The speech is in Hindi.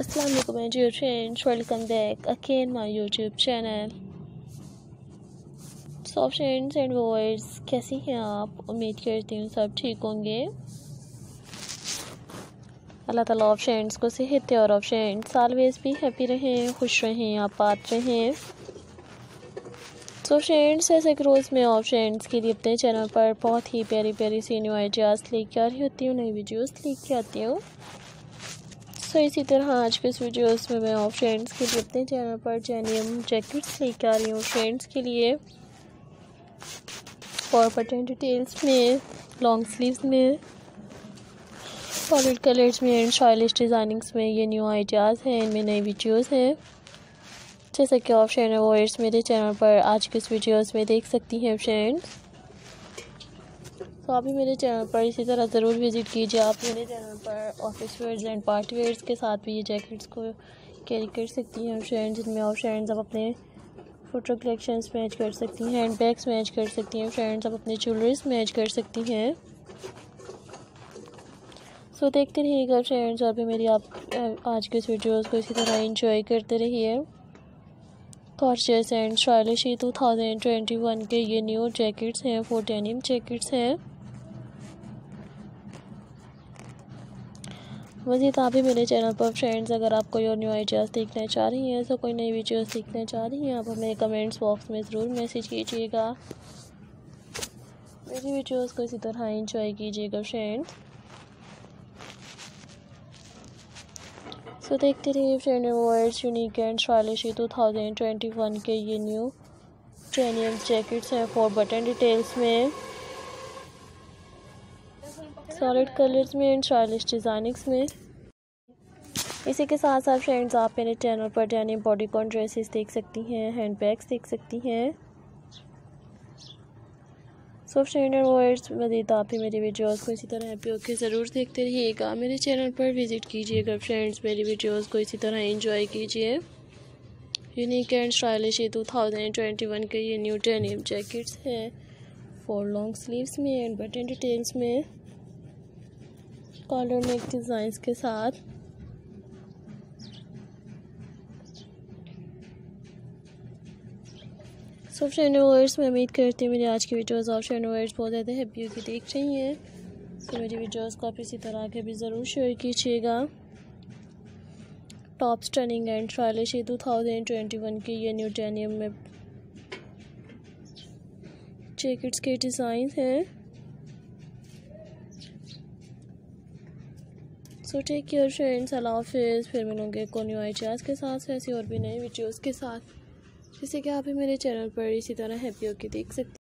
अस्सलाम वालेकुम dear friends welcome back again my YouTube channel so friends and viewers कैसे हैं आप? उम्मीद करती हूँ सब ठीक होंगे। अल्लाह ताला ऑफ़ फ्रेंड्स को सेहत और ऑफ़ फ्रेंड्स ऑलवेज भी हैप्पी रहें, खुश रहें, आपात रहें। सो फ्रेंड्स ऐसे कि रोज़ में ऑफ़ फ्रेंड्स के लिए अपने चैनल पर बहुत ही प्यारी प्यारी सी न्यू आइडियाज़ लेके आ रही होती हूँ, नई वीडियोज़ लेके आती हूँ। सो इसी तरह आज के इस वीडियोस में मैं और फ्रेंड्स के लिए अपने चैनल पर जेनियम जैकेट्स लेके आ रही हूँ। फ्रेंड्स के लिए और बटन डिटेल्स में लॉन्ग स्लीव्स में सॉलिड कलर्स में एंड स्टाइलिश डिज़ाइनिंग्स में ये न्यू आइडियाज़ हैं, इनमें नई वीडियोस हैं। जैसा कि आप फ्रेंड वॉयर्स मेरे चैनल पर आज के इस वीडियोस में देख सकती हैं फ्रेंड्स तो आप भी मेरे चैनल पर इसी तरह ज़रूर विज़िट कीजिए। आप मेरे चैनल पर office wears and party wears के साथ भी ये जैकेट्स को कैरी कर सकती हैं फ्रेंड्स जिनमें और फ्रेंड्स आप अपने फ़ोटो कलेक्शंस मैच कर सकती हैं हैंड बैग्स मैच कर सकती हैं फ्रेंड्स आप अपने ज्वेलरीज मैच कर सकती हैं। सो so, देखते रहिएगा फ्रेंड्स और भी मेरी आप आज के वीडियोस को इसी तरह इंजॉय करते रहिए। कॉर्शियस एंड स्टाइलिश ही टू थाउज़ेंड ट्वेंटी वन के ये न्यू जैकेट्स हैं डेनिम जैकेट्स हैं। मज़ीद आप ही मेरे चैनल पर फ्रेंड्स अगर आप कोई और न्यू आइडियाज़ देखना चाह रही हैं तो कोई नई वीडियोस सीखना चाह रही हैं, आप हमें कमेंट्स बॉक्स में ज़रूर मैसेज कीजिएगा। मेरी वीडियोस को इसी तरह इंजॉय कीजिएगा फ्रेंड्स सो देखते रहिए friend words unique and stylish two thousand twenty one के ये न्यू ट्रेनियम जैकेट्स हैं फोर बटन डिटेल्स में। सॉलिड कलर्स में एंड स्टाइलिश डिज़ाइनिंग्स में। इसी के साथ साथ फ्रेंड्स आप मेरे चैनल पर जाने बॉडी कॉन ड्रेसेस देख सकती हैं हैंड बैग्स देख सकती हैं। सो फ्रेंड एंड वर्ड्स मजीद आप ही मेरी वीडियोस को इसी तरह हैप्पी होकर ज़रूर देखते रहिएगा। मेरे चैनल पर विज़िट कीजिएगा फ्रेंड्स मेरी वीडियोस को इसी तरह एंजॉय कीजिए। Unique and stylish two thousand twenty one के ये न्यू डेनिम जैकेट्स हैं। फोर लॉन्ग स्लीव्स में एंड बटन डिटेल्स में। कॉलर नेक डिज़ाइंस के साथ। सो फ्रेंड मैं उम्मीद करती हूँ मेरी आज की वीडियोस और फ्रेंड बहुत ज़्यादा हैप्पी होकर देख रही हैं। सो मेरी वीडियोस को आप इसी तरह के भी ज़रूर शेयर कीजिएगा। Top stunning and stylish two thousand twenty one की, ये न्यू डेनियम में। जैकेट्स के डिज़ाइन हैं। सो टेक केयर फ्रेंड्स अल्लाह फिर मिलूँगे को न्यू आइडियाज़ के साथ ऐसी और भी नई वीडियोज़ के साथ जैसे कि आप ही मेरे चैनल पर इसी तरह हैप्पी होकर देख सकते